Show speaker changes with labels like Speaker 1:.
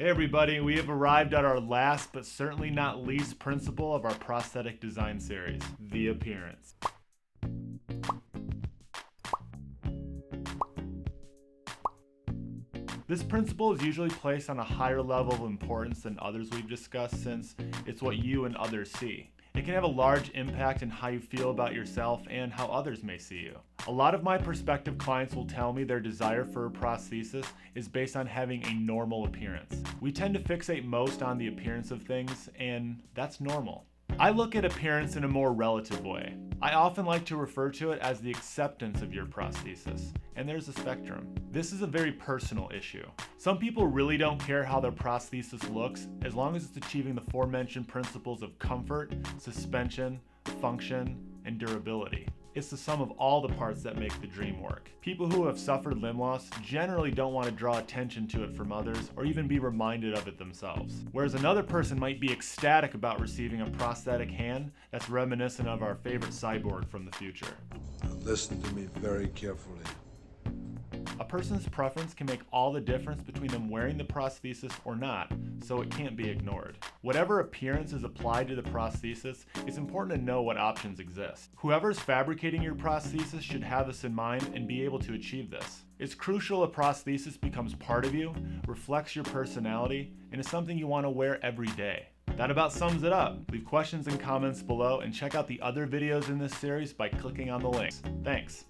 Speaker 1: Hey everybody, we have arrived at our last but certainly not least principle of our prosthetic design series, the appearance. This principle is usually placed on a higher level of importance than others we've discussed since it's what you and others see. It can have a large impact in how you feel about yourself and how others may see you. A lot of my prospective clients will tell me their desire for a prosthesis is based on having a normal appearance. We tend to fixate most on the appearance of things, and that's normal. I look at appearance in a more relative way. I often like to refer to it as the acceptance of your prosthesis, and there's a spectrum. This is a very personal issue. Some people really don't care how their prosthesis looks as long as it's achieving the aforementioned principles of comfort, suspension, function, and durability. It's the sum of all the parts that make the dream work. People who have suffered limb loss generally don't want to draw attention to it from others or even be reminded of it themselves. Whereas another person might be ecstatic about receiving a prosthetic hand that's reminiscent of our favorite cyborg from the future.
Speaker 2: Listen to me very carefully.
Speaker 1: A person's preference can make all the difference between them wearing the prosthesis or not, so it can't be ignored. Whatever appearance is applied to the prosthesis, it's important to know what options exist. Whoever's fabricating your prosthesis should have this in mind and be able to achieve this. It's crucial a prosthesis becomes part of you, reflects your personality, and is something you want to wear every day. That about sums it up. Leave questions and comments below and check out the other videos in this series by clicking on the links. Thanks.